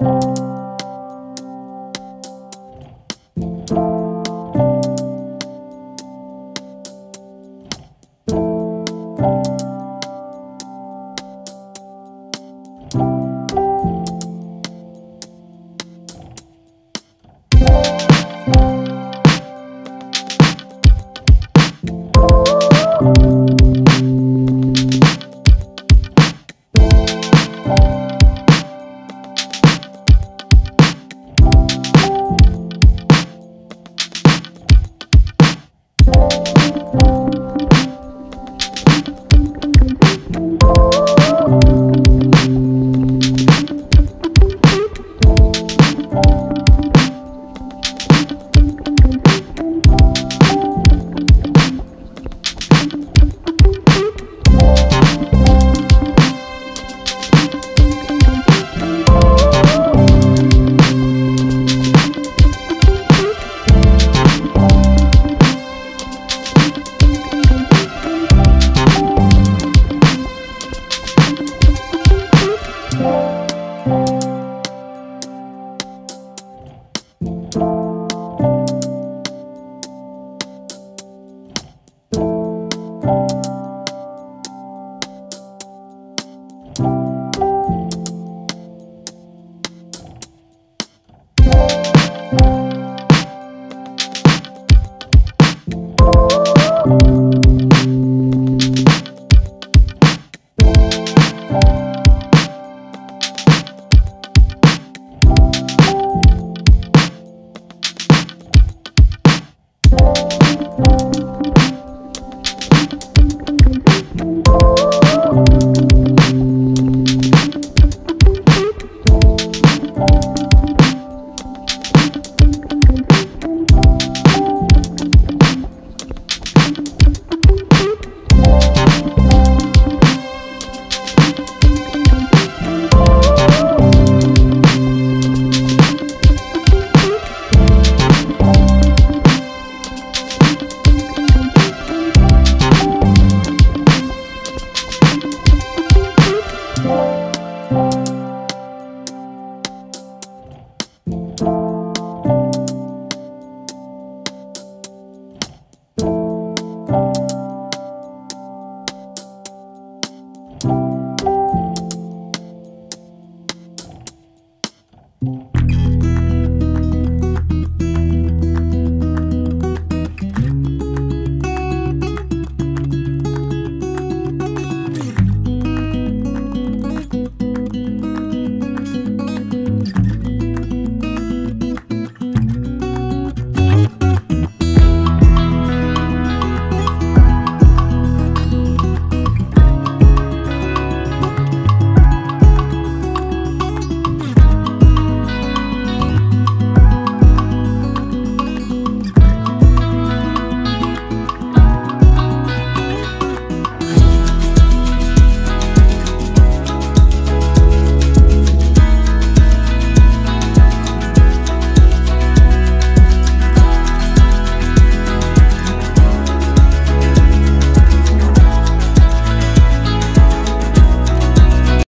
Thank you. Thank Thank